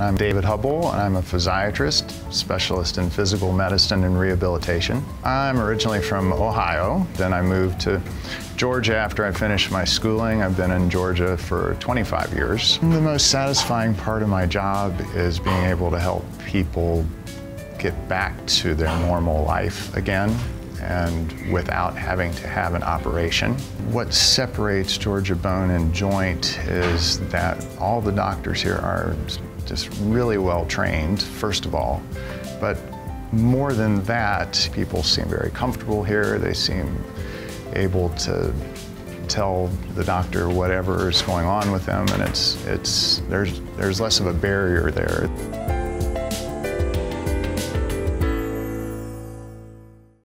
I'm David Hubbell, and I'm a physiatrist, specialist in physical medicine and rehabilitation. I'm originally from Ohio, then I moved to Georgia after I finished my schooling. I've been in Georgia for 25 years. The most satisfying part of my job is being able to help people get back to their normal life again and without having to have an operation. What separates Georgia Bone and Joint is that all the doctors here are just really well trained, first of all, but more than that, people seem very comfortable here. They seem able to tell the doctor whatever is going on with them, and it's, it's, there's, there's less of a barrier there.